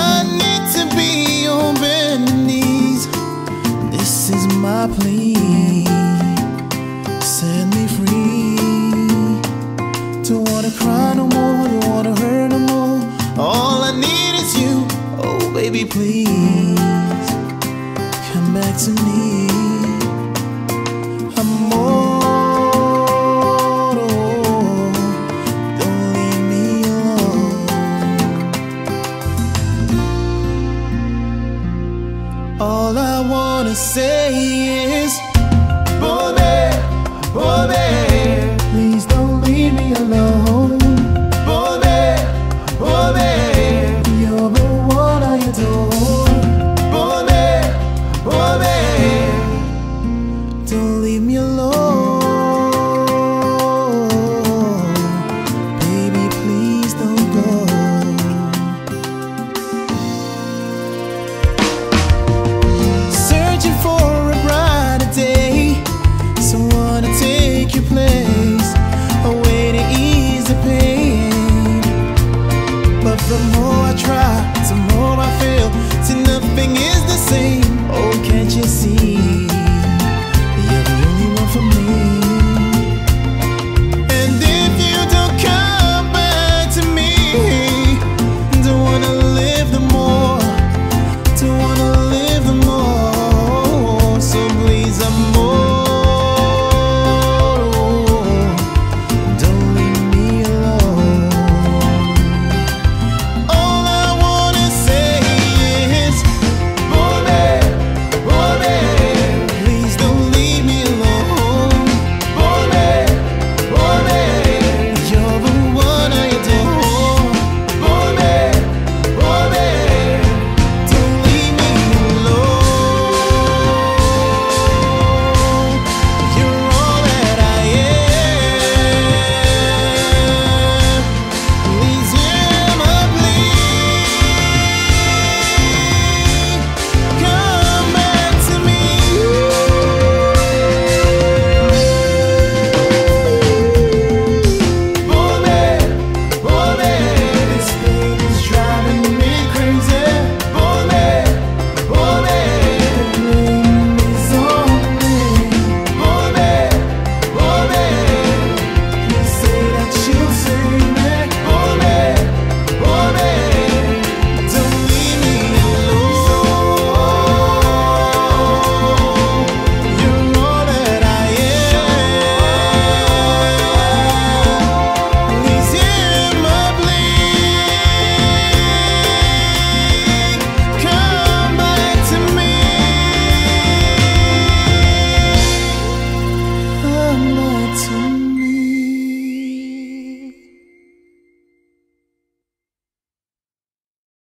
I need to be on bended knees, this is my plea. Set me free. Don't wanna cry no more, don't wanna hurt no more. All I need is you. Oh, baby, please come back to me. wanna say is Oh babe, Please don't leave me alone. Oh babe, You're the one I adore. Oh babe, Don't leave me alone. The more I try, the more I feel See, nothing is the same Oh, can't you see?